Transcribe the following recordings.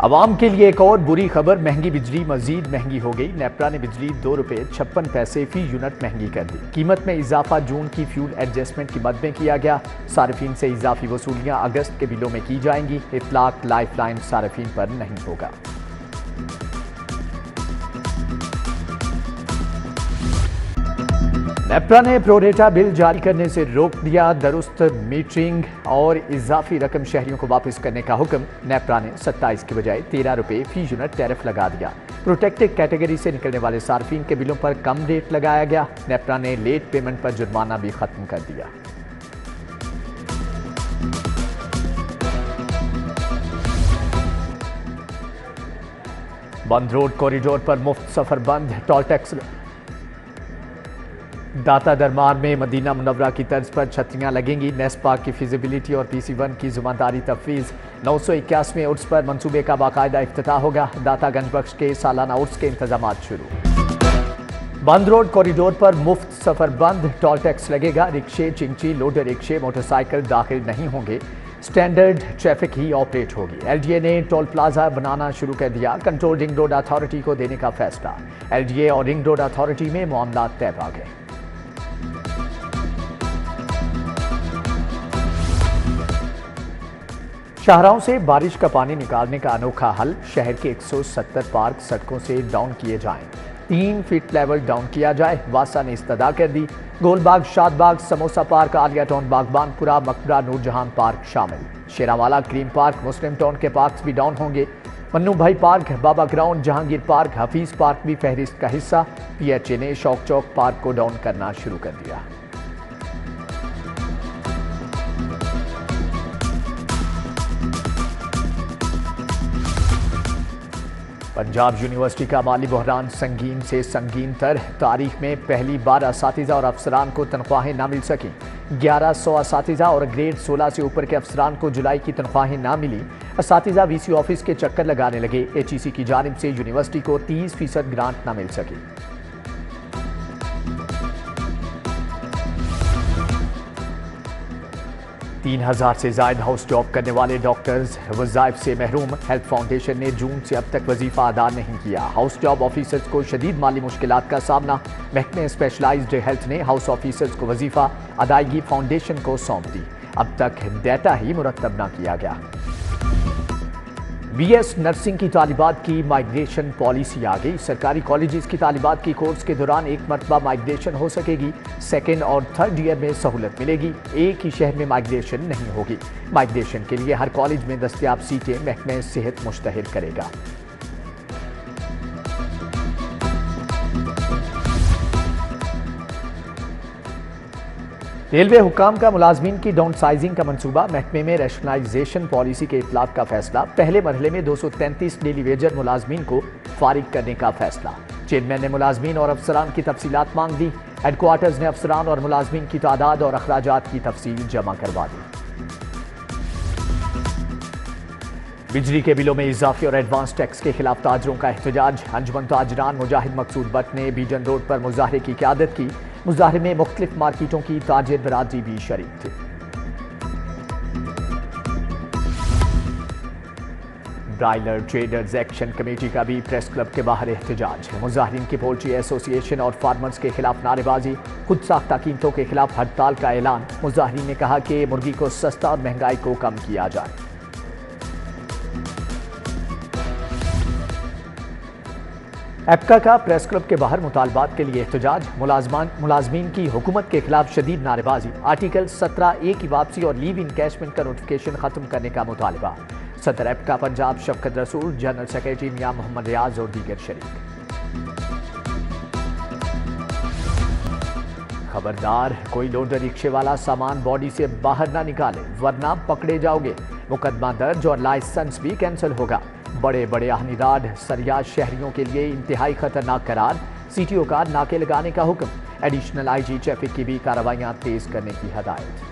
आवाम के लिए एक और बुरी खबर, महँगी बिजली मजीद महँगी हो गई। नेपरा ने बिजली दो रुपये छप्पन पैसे फ़ी यूनिट महँगी कर दी। कीमत में इजाफा जून की फ्यूल एडजस्टमेंट की मद में किया गया। सार्फिन से इजाफी वसूलियाँ अगस्त के बिलों में की जाएँगी। इतलाक लाइफ लाइन सार्फिन पर नहीं होगा। नेप्रा ने प्रोडेटा बिल जारी करने से रोक दिया दुरुस्त मीटरिंग और इजाफी रकम शहरियों को वापस करने का हुक्म। नेप्रा ने 27 के बजाय तेरह रुपये फ़ी यूनिट टैरिफ लगा दिया। प्रोटेक्टेड कैटेगरी से निकलने वाले सार्फिन के बिलों पर कम रेट लगाया गया। नेप्रा ने लेट पेमेंट पर जुर्माना भी खत्म कर दिया। बंद रोड कॉरिडोर पर मुफ़्त सफ़र बंद। टोल टैक्स दाता दरबार में मदीना मुनवरा की तर्ज पर छतरियाँ लगेंगी। नेस्पा की फिजिबिलिटी और पी सी वन की जुम्मेदारी तफवीज़। नौ सौ इक्यासवें उर्स पर मनसूबे का बाकायदा अफ्ताह होगा। दाता गंज बख्श के सालाना उर्स के इंतज़ाम शुरू। बंद रोड कॉरिडोर पर मुफ़्त सफ़र बंद। टोल टैक्स लगेगा। रिक्शे चिंची, लोडर रिक्शे, मोटरसाइकिल दाखिल नहीं होंगे। स्टैंडर्ड ट्रैफ़िक ही ऑपरेट होगी। एलडीए ने टोल प्लाजा बनाना शुरू कर दिया। कंट्रोल रिंग रोड अथॉरिटी को देने का फैसला। एलडीए और रिंग रोड अथॉरिटी में मामला तय पा गए शाहराओं से बारिश का पानी निकालने का अनोखा हल शहर के 170 पार्क सड़कों से डाउन किए जाएँ। तीन फीट लेवल डाउन किया जाए, वासा ने इस्तदा कर दी। गोलबाग, शादबाग, समोसा पार्क आलिया टाउन बागबानपुरा, मकबरा नूरजहान पार्क शामिल। शेरावाला क्रीम पार्क, मुस्लिम टाउन के पार्क भी डाउन होंगे। मन्नू भाई park, Baba ground, Jahangir park, Hafeez park भी फहरिस्त का हिस्सा। पीएचए ने शौक चौक पार्क को डाउन करना शुरू कर दिया। पंजाब यूनिवर्सिटी का माली बहरान संगीन से संगीन तर तारीख में पहली बार इस और अफसरान को तनख्वाहें ना मिल सकें। ग्यारह सौ इस और ग्रेड 16 से ऊपर के अफसरान को जुलाई की तनख्वाहें ना मिली। इस वी सी ऑफ़िस के चक्कर लगाने लगे। एच ई सी की जानब से यूनिवर्सिटी को तीस फ़ीसद ग्रांट ना मिल सकी। तीन हज़ार से जायद हाउस जॉब करने वाले डॉक्टर्स वजायफ से महरूम। हेल्थ फाउंडेशन ने जून से अब तक वजीफा अदा नहीं किया। हाउस जॉब ऑफिसर्स को शदीद माली मुश्किल का सामना। महकमे स्पेशलाइज्ड हेल्थ ने हाउस ऑफिसर्स को वजीफा अदायगी फाउंडेशन को सौंप दी। अब तक डेटा ही मुरतब ना किया गया। बीएस नर्सिंग की तालिबात की माइग्रेशन पॉलिसी आ गई। सरकारी कॉलेजेस की तालिबात की कोर्स के दौरान एक मरतबा माइग्रेशन हो सकेगी। सेकेंड और थर्ड ईयर में सहूलत मिलेगी। एक ही शहर में माइग्रेशन नहीं होगी। माइग्रेशन के लिए हर कॉलेज में दस्तियाब सीटें महकमे सेहत मुश्तहर करेगा। रेलवे हुकाम का मुलाजमीन की डाउन साइजिंग का मनसूबा महकमे में रैशनलाइजेशन पॉलिसी के इतलाफ का फैसला, पहले मरहले में 233 डेली वेजर मुलाजमीन को फारिग करने का फैसला। चेयरमैन ने मुलाजमीन और अफसरान की तफसीत मांग दी हेडक्वार्टर्स ने अफसरान और मुलाजमीन की तादाद और अखराज की तफसील जमा करवा दी। बिजली के बिलों में इजाफे और एडवांस टैक्स के खिलाफ ताजरों का एहतजाज। अंजमन ताजरान मुजाहिद मकसूद भट्ट ने बीजन रोड पर मुजाहरे की क्यादत की। मुजाहरे में मुख्तलिफ़ मार्केटों की ताजिर बरादरी भी शरीक थी। ब्राइलर ट्रेडर्स एक्शन कमेटी का भी प्रेस क्लब के बाहर एहतजाज मुजाहरीन की पोल्ट्री एसोसिएशन और फार्मर्स के खिलाफ नारेबाजी, खुद साख्ता कीमतों के खिलाफ हड़ताल का ऐलान। मुजाहरीन ने कहा कि मुर्गी को सस्ता और महँगाई को कम किया जाए। एपका का प्रेस क्लब के बाहर मुतालबात के लिए एहतजाज। मुलाजमान मुलाजमीन की हुकूमत के खिलाफ शदीद नारेबाजी। आर्टिकल सत्रह ए की वापसी और लीव इनकैशमेंट का नोटिफिकेशन खत्म करने का मुतालबा। सदर एपका पंजाब शफकत रसूल, जनरल सेक्रेटरी मियाँ मोहम्मद रियाज और दीगर शरीक। खबरदार, कोई लोडर रिक्शे वाला सामान बॉडी से बाहर ना निकाले, वरना पकड़े जाओगे। मुकदमा दर्ज और लाइसेंस भी कैंसिल होगा। बड़े बड़े आहनीदार सरिया शहरियों के लिए इंतहाई खतरनाक करार। सीटीओ का नाके लगाने का हुक्म। एडिशनल आईजी ट्रैफ़िक की भी कार्रवाइयाँ तेज करने की हदायत।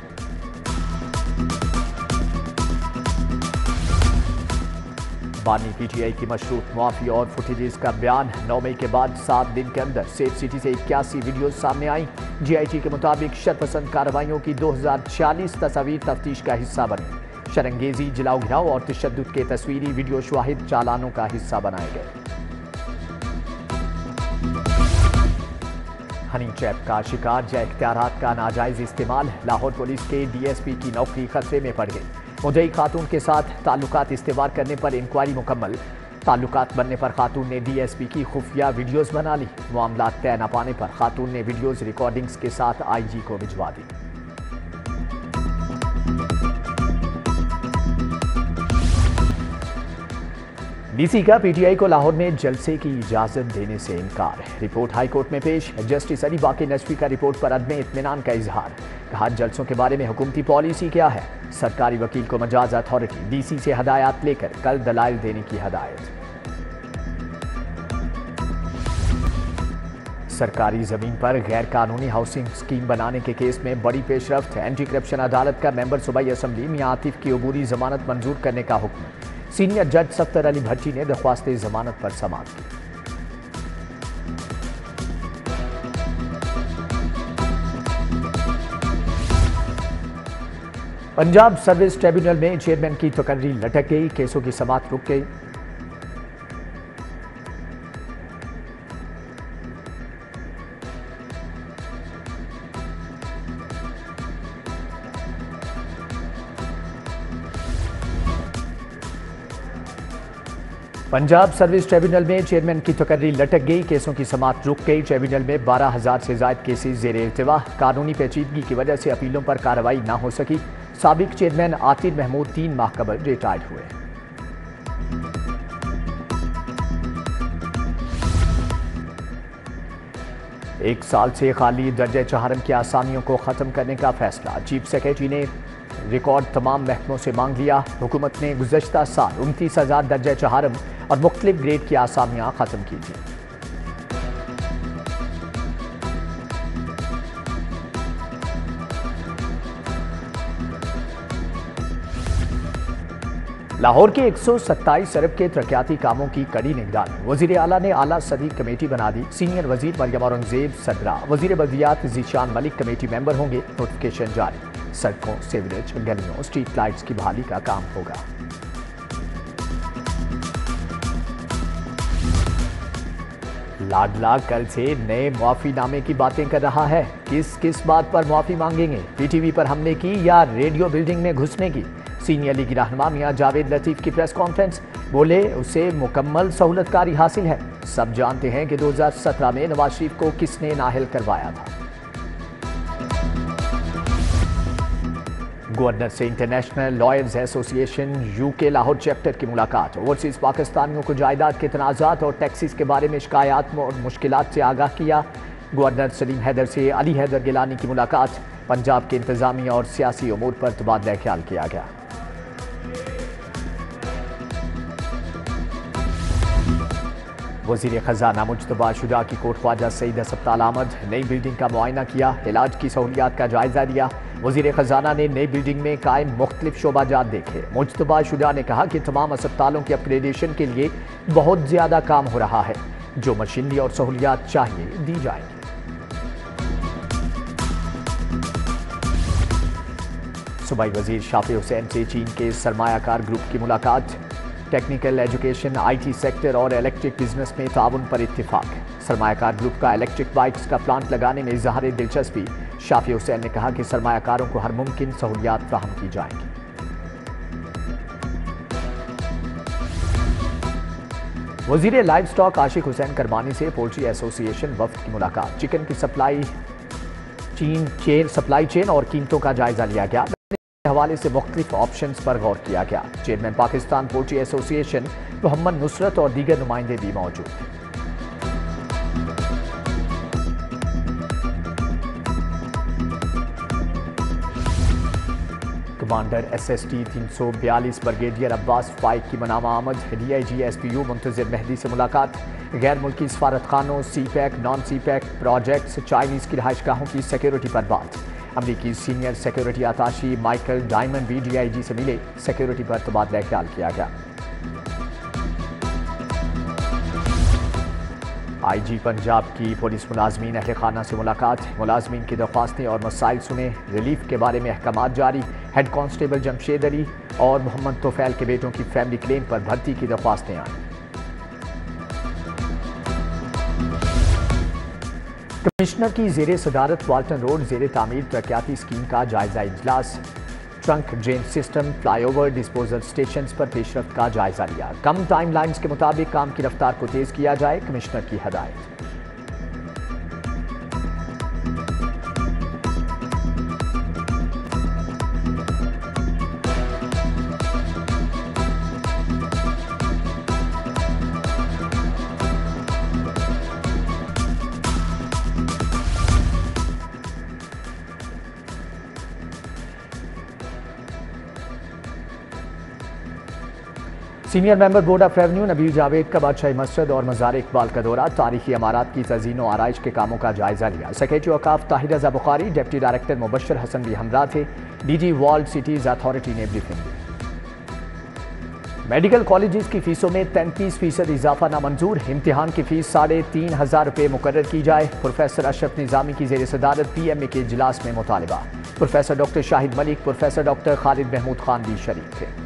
बानी पीटीआई की मशरूत मुआफी और फुटेजेस का बयान। नौ मई के बाद सात दिन के अंदर सेफ़ सिटी से इक्यासी वीडियो सामने आई। जीआईटी के मुताबिक शरपसंद कार्रवाइयों की 2040 तस्वीर तफ्तीश का हिस्सा बनी। शरंगेजी जिलाओ घिराव और तशद के तस्वीरी वीडियो शाहिद चालानों का हिस्सा बनाए गए। हनी ट्रैप का शिकार, जय इख्तियार का नाजायज इस्तेमाल, लाहौर पुलिस के डीएसपी की नौकरी खतरे में पड़ गई। मुदई खातून के साथ ताल्लुकात इस्तेमाल करने पर इंक्वायरी मुकम्मल। ताल्लुकात बनने पर खातून ने डीएसपी की खुफिया वीडियोस बना ली। मामला तय न पाने पर खातून ने वीडियोस रिकॉर्डिंग्स के साथ आईजी को भिजवा दी। डीसी का पीटीआई को लाहौर में जलसे की इजाज़त देने से इनकार। रिपोर्ट हाईकोर्ट में पेश। जस्टिस अली बाकी नजफी का रिपोर्ट पर अदम इतमान का इजहार। कहा, जलसों के बारे में हुकूमती पॉलिसी क्या है? सरकारी वकील को मजाज अथॉरिटी, डीसी से हदायत लेकर कल दलाइल देने की हदायत। सरकारी ज़मीन पर गैर कानूनी हाउसिंग स्कीम बनाने के केस में बड़ी पेशरफ एंटी करप्शन अदालत का मेंबर सूबाई असम्बली मियाँ आतिफ की अबूरी जमानत मंजूर करने का हुक्म। सीनियर जज सफ्तर अली भट्टी ने दरख्वास्त जमानत पर समाप्त की। पंजाब सर्विस ट्रिब्यूनल में चेयरमैन की तकर्री लटक गई, केसों की समाप्त रुक गई। पंजाब सर्विस ट्रिब्यूनल में चेयरमैन की तकर्री लटक गई, केसों की समाप्त रुक गई। ट्रिब्यूनल में बारह हज़ार से जायद केसेज जेर इल्तवा। कानूनी पेचीदगी की वजह से अपीलों पर कार्रवाई न हो सकी। सबक चेयरमैन आतिर महमूद तीन माह कबल रिटायर्ड हुए। एक साल से खाली दर्ज चहारम की आसामियों को ख़त्म करने का फैसला। चीफ सेक्रेटरी ने रिकॉर्ड तमाम महकमों से मांग लिया। हुकूमत ने गुजशत साल उनतीस हज़ार दर्ज चहारम और मुख्तलिफ़ ग्रेड की आसामियाँ ख़त्म की थी लाहौर के एक सौ सत्ताईस अरब के तरक्याती कामों की कड़ी निगरानी। वज़ीर अला ने आला सदी कमेटी बना दी। सीनियर वज़ीर मरियम औरंगज़ेब सदरा। वज़ीर बल्दियात जीशान मलिक कमेटी मेंबर होंगे। नोटिफिकेशन जारी। सड़कों, सीवरेज, गलियों, स्ट्रीट लाइट्स की बहाली का काम होगा। लाडला कल से नए मुआफीनामे की बातें कर रहा है। किस किस बात पर माफ़ी मांगेंगे? पीटीवी पर हमले की या रेडियो बिल्डिंग में घुसने की? सीनियर लीग रहनमा मियाँ जावेद लतीफ की प्रेस कॉन्फ्रेंस। बोले, उसे मुकम्मल सहूलतकारी हासिल है। सब जानते हैं कि 2017 में नवाज़ शरीफ को किसने नाहल करवाया था। गवर्नर से international lawyers association UK Lahore chapter की मुलाकात। ओवरसीज पाकिस्तानियों को जायदाद के तनाज़ात और टैक्सीज के बारे में शिकायत और मुश्किल से आगाह किया। गवर्नर सलीम हैदर से अली हैदर गिलानी की मुलाकात। पंजाब के इंतजामी और सियासी अमूर पर तबादला ख्याल किया गया। वज़ीर खजाना मुशतबा शुजा की कोट ख्वाजा सईद अस्पताल आमद। नई बिल्डिंग का मुआयना किया, इलाज की सहूलियात का जायजा लिया। वज़ीर खजाना ने नई बिल्डिंग में कायम मुख्तलिफ़ शोबाजात देखे। मुशतबा शुजा ने कहा कि तमाम अस्पतालों की अपग्रेडेशन के लिए बहुत ज़्यादा काम हो रहा है। जो मशीनरी और सहूलियात चाहिए, दी जाएँगी। सूबाई वज़ीर शाफी हुसैन से चीन के सरमायाकार ग्रुप की मुलाकात। टेक्निकल एजुकेशन आईटी सेक्टर और इलेक्ट्रिक बिज़नेस में ताउन पर इतफाक सरमाकार ग्रुप का इलेक्ट्रिक बाइक्स का प्लांट लगाने में इजहार दिलचस्पी। शाफी हुसैन ने कहा कि सरमाकारों को हर मुमकिन सहूलियात फ्राहम की जाएँगी। वज़ीर लाइव स्टॉक आशिक हुसैन करमानी से पोल्ट्री एसोसिएशन वफ्त की मुलाकात। चिकन की सप्लाई चीन, चेन, सप्लाई चेन और कीमतों का जायजा लिया गया। हवाले से मुख्तलिफ़ ऑप्शन पर गौर किया गया। Chairman Pakistan poultry association Mohammad Nusrat और दीगर नुमाइंदे भी मौजूद। कमांडर एस एस टी तीन सौ बयालीस ब्रिगेडियर अब्बास फाइक की मनामा आमद D I G S P U Muntazir Mehdi से मुलाकात। गैर मुल्की सफारत खानों CPEC non CPEC projects Chinese की रहायश गाहों की सिक्योरिटी पर बात। अमरीकी सीनियर सिक्योरिटी आताशी माइकल डायमंड भी डी आई जी से मिले। सिक्योरिटी पर तबादला ख्याल किया गया। आई जी पंजाब की पुलिस मुलाजमीन अहल खाना से मुलाकात। मुलाजमीन की दरख्वास्तें और मसाइल सुने। रिलीफ के बारे में अहकाम जारी। हेड कांस्टेबल जमशेद अली और मोहम्मद तोफैल के बेटों की फैमिली क्लेम पर भर्ती की दरख्वास्तें आई। कमिश्नर की जेर सदारत वाल्टन रोड जेर तामीर तरक्याती स्कीम का जायजा इजलास। Trunk drain system flyover disposal station पर पेशरफ का जायजा लिया। कम टाइम लाइन्स के मुताबिक काम की रफ्तार को तेज किया जाए, कमिश्नर की हदायत। Senior member board of revenue Nabi Javed का बादशाही मस्जिद और मजार इकबाल का दौरा, तारीखी अमारात की तजीन और आरइश के कामों का जायजा लिया। Secretary अकाफ Tahir Raza Bukhari, deputy director Mubashar Hasan भी हमरा थे। डीजी वर्ल्ड सिटीज़ अथॉरिटी ने ब्रीफिंग दी। मेडिकल कॉलेजेस की फीसों में तैंतीस फ़ीसद इजाफा नामंजूर। इम्तिहान की फ़ीस साढ़े तीन हज़ार रुपये मुकर की जाए। प्रोफेसर अशरफ निज़ामी की जेर सदारत पी एम ए के इजलास में मुतालबा। Professor doctor Shahid Malik, professor doctor Khalid Mahmood Khan भी शरीक थे।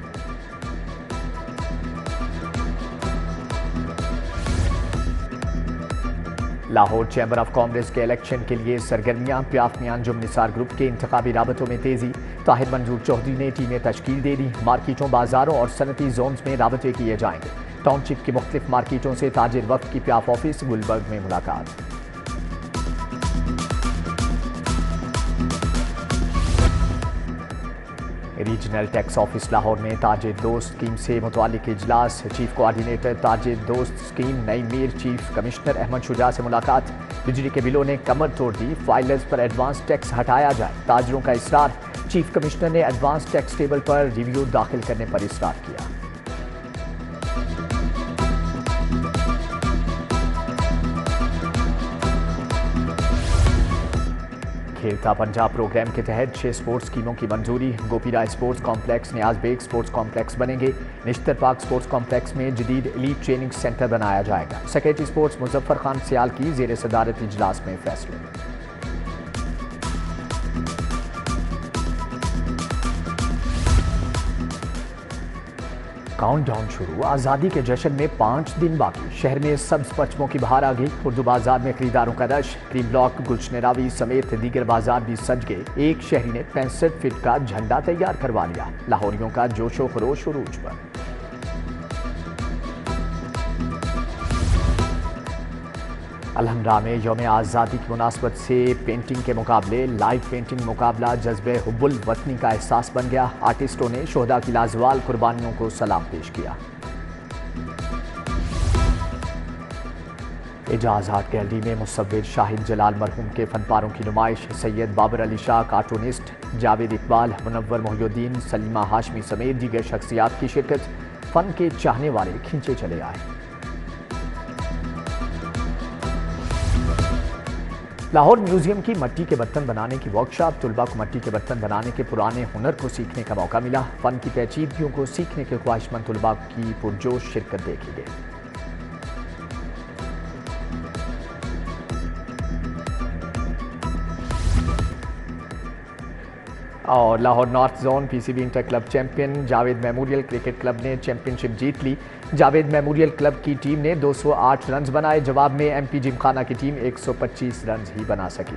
लाहौर चैम्बर ऑफ़ कॉमर्स के इलेक्शन के लिए सरगर्मियाँ प्याफ में अंजुम निसार ग्रुप के इंतबी रबतों में तेज़ी। ताहिर मंजूर चौधरी ने टीमें तश्कील दे दी। मार्केटों, बाजारों और सनती जोन में रबते किए जाएँगे। टाउनशिप की मुख्तफ मार्केटों से ताजिर वक्त की प्याफ ऑफ़िस गुलबर्ग में मुलाकात। रीजनल टैक्स ऑफ़िस लाहौर में ताज दोस्त स्कीम से मुतल इजलास। चीफ कोआर्डिनेटर ताज दोस्त स्कीम, नई मीर चीफ कमिश्नर अहमद शुजा से मुलाकात। बिजली के बिलों ने कमर तोड़ दी फाइलर्स पर एडवांस टैक्स हटाया जाए। ताजरों का इसरार। चीफ कमिश्नर ने एडवांस टैक्स टेबल पर रिव्यू दाखिल करने पर इसरार किया। खेलता पंजाब प्रोग्राम के तहत छह स्पोर्ट्स स्कीमों की मंजूरी। Gopirai sports complex Niaz Baig sports complex बनेंगे। निश्तर पार्क स्पोर्ट्स कॉम्प्लेक्स में जदीद एलीट ट्रेनिंग सेंटर बनाया जाएगा। सेक्रेटरी स्पोर्ट्स मुजफ्फर खान सियाल की जेर सदारत इजलास में फैसले काउंटडाउन शुरू। आज़ादी के जश्न में पाँच दिन बाकी। शहर में सब्ज पचमों की बहार आ गई। उर्दू बाज़ार में खरीदारों का रश। क्रीम ब्लॉक गुलशनरावी समेत दीगर बाज़ार भी सज गए। एक शहरी ने पैंसठ फीट का झंडा तैयार करवा लिया। लाहौरियों का जोशो खरोश उरूज पर। अलहमरा में योम आज़ादी की मुनासबत से पेंटिंग के मुकाबले, लाइव पेंटिंग मुकाबला जज्बे हब्बुल वतनी का एहसास बन गया। आर्टिस्टों ने शोहदा की लाजवाल कुर्बानियों को सलाम पेश किया। एजाज गैलरी में मुसविर शाहिद जलाल मरहूम के फनपारों की नुमाइश, सैयद बाबर अली शाह कार्टूनिस्ट जावेद इकबाल मुनवर मोहुद्दीन सलीमा हाशमी समेत दीगर शख्सियात की शिरकत फ़न के चाहने वाले खींचे चले आए। लाहौर म्यूज़ियम की मट्टी के बर्तन बनाने की वर्कशॉप तुलबा को मट्टी के बर्तन बनाने के पुराने हुनर को सीखने का मौका मिला। फन की पेचीदगियों को सीखने के ख्वाहिशमंद तुलबा की पुरजोश शिरकत देखी गई। और Lahore north zone, PCB inter club champion, Javed memorial cricket club ने चैंपियनशिप जीत ली। जावेद मेमोरियल क्लब की टीम ने 208 रन बनाए, जवाब में एमपी जिमखाना की टीम 125 रन ही बना सकी।